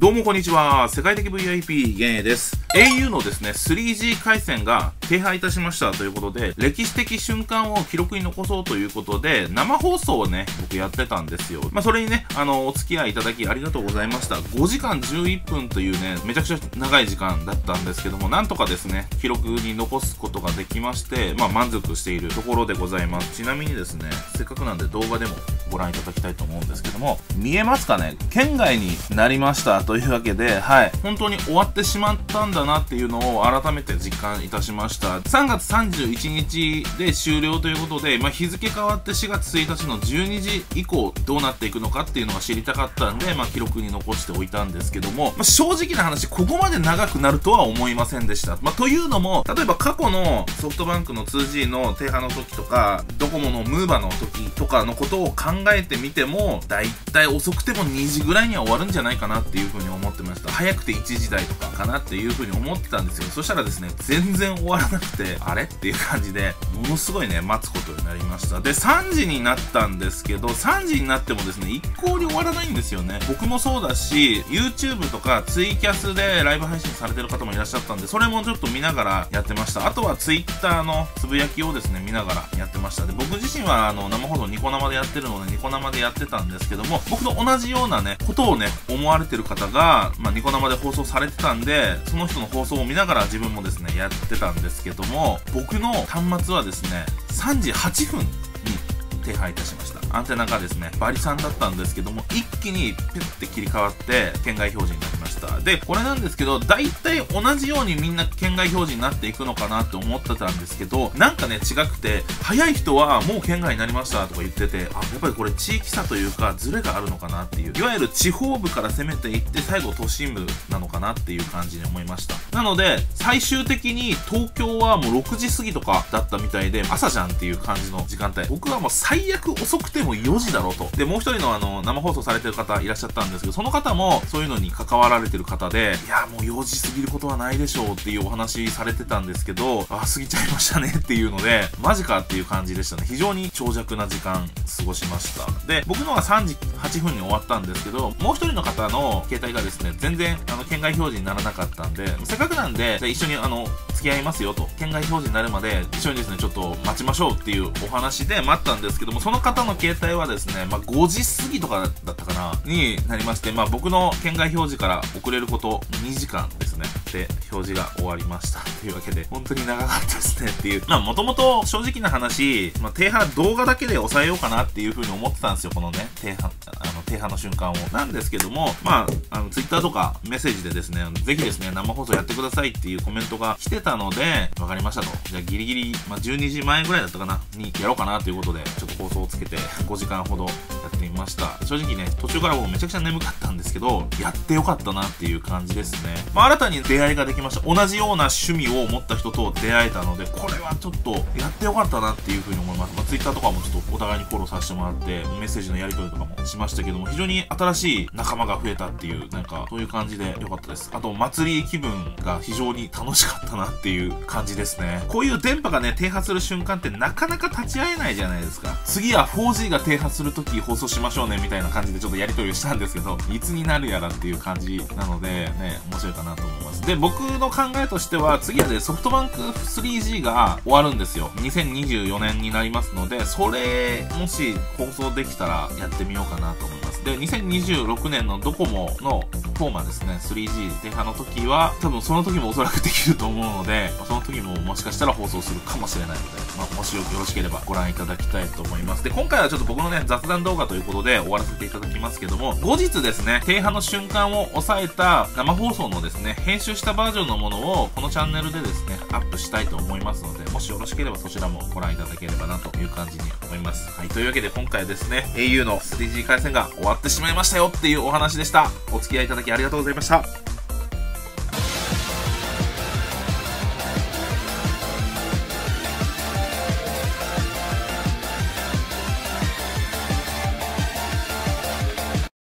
どうもこんにちは。世界的 VIP ゲンです。au のですね、3G 回線が停配いたしましたということで、歴史的瞬間を記録に残そうということで、生放送をね、僕やってたんですよ。まあ、それにね、あの、お付き合いいただきありがとうございました。5時間11分というね、めちゃくちゃ長い時間だったんですけども、なんとかですね、記録に残すことができまして、まあ、満足しているところでございます。ちなみにですね、せっかくなんで動画でもご覧いただきたいと思うんですけども、見えますかね？県外になりましたというわけで、はい、本当に終わってしまったんだなっていうのを改めて実感いたしました。3月31日で終了ということで、まあ、日付変わって4月1日の12時以降どうなっていくのかっていうのが知りたかったんで、まあ、記録に残しておいたんですけども、まあ、正直な話、ここまで長くなるとは思いませんでした。ま、というのも、例えば過去のソフトバンクの 2G の停波の時とか、ドコモのムーバの時とかのことを考えてみても、だいたい遅くても2時ぐらいには終わるんじゃないかなっていうふうにに思ってました。早くて1時台とかかなっていうふうに思ってたんですよ。そしたらですね、全然終わらなくて、あれっていう感じで、ものすごいね、待つことになりました。で、3時になったんですけど、3時になってもですね、一向に終わらないんですよね。僕もそうだし、YouTube とかツイキャスでライブ配信されてる方もいらっしゃったんで、それもちょっと見ながらやってました。あとは Twitter のつぶやきをですね、見ながらやってました。で、僕自身はあの、生放送ニコ生でやってるので、ニコ生でやってたんですけども、僕と同じようなね、ことをね、思われてる方が、まあ、ニコ生で放送されてたんで、その人の放送を見ながら自分もですね、やってたんですけども、僕の端末はですね、3時8分に手配いたしました。アンテナがですね、バリさんだったんですけども、一気にピュッて切り替わって、県外表示になってした。で、これなんですけど、大体同じようにみんな県外表示になっていくのかなって思ってたんですけど、なんかね、違くて、早い人はもう県外になりましたとか言ってて、あ、やっぱりこれ地域差というか、ズレがあるのかなっていう、いわゆる地方部から攻めていって、最後都心部なのかなっていう感じに思いました。なので、最終的に東京はもう6時過ぎとかだったみたいで、朝じゃんっていう感じの時間帯。僕はもう最悪遅くても4時だろうと。で、もう一人のあの、生放送されてる方いらっしゃったんですけど、その方もそういうのに関わられててる方で、いや、もう4時過ぎることはないでしょうっていうお話されてたんですけど、あ、過ぎちゃいましたねっていうので、マジかっていう感じでしたね。非常に長尺な時間過ごしました。で、僕のが3時8分に終わったんですけど、もう一人の方の携帯がですね、全然、あの、県外表示にならなかったんで、せっかくなんで、じゃ一緒にあの、付き合いますよと、県外表示になるまで、一緒にですね、ちょっと待ちましょうっていうお話で待ったんですけども、その方の携帯はですね、まあ、5時過ぎとかだったかな、になりまして、まあ、僕の県外表示から遅れること2時間です。ね。で、表示が終わりました。というわけで、本当に長かったですねっていう。まあ、もともと正直な話、まあ、低波動画だけで抑えようかなっていう風に思ってたんですよ、このね、低波、あの、低波の瞬間を。なんですけども、まあ、あの、ツイッターとかメッセージでですね、ぜひですね、生放送やってくださいっていうコメントが来てたので、わかりましたと。じゃあギリギリ、まあ、12時前ぐらいだったかな、にやろうかなということで、ちょっと放送をつけて5時間ほどやってみました。正直ね、途中からもうめちゃくちゃ眠かったんですけど、やってよかったなっていう感じですね。まあ、新たに出会いができました。同じような趣味を持った人と出会えたので、これはちょっとやってよかったなっていうふうに思います。まあ、Twitter とかもちょっとお互いにフォローさせてもらって、メッセージのやり取りとかもしましたけども、非常に新しい仲間が増えたっていう、なんか、そういう感じでよかったです。あと、祭り気分が非常に楽しかったなっていう感じですね。こういう電波がね、停波する瞬間ってなかなか立ち会えないじゃないですか。次は 4G が停波するとき放送しましょうねみたいな感じでちょっとやり取りをしたんですけど、いつになるやらっていう感じなので、ね、面白いかなと思います。で、僕の考えとしては、次はね、ソフトバンク 3G が終わるんですよ。2024年になりますので、それ、もし放送できたらやってみようかなと思います。で、2026年のドコモのフォーマですね、3G 停波の時は、多分その時もおそらくできると思うので、その時ももしかしたら放送するかもしれないので、まあ、もしよろしければご覧いただきたいと思います。で、今回はちょっと僕のね、雑談動画ということで終わらせていただきますけども、後日ですね、停波の瞬間を抑えた生放送のですね、編集したバージョンのものをこのチャンネルでですね、アップしたいと思いますので、もしよろしければそちらもご覧いただければなという感じに思います。はい、というわけで今回ですね、au の 3G 回線が終わってしまいましたよっていうお話でした。お付き合いいただありがとうございました。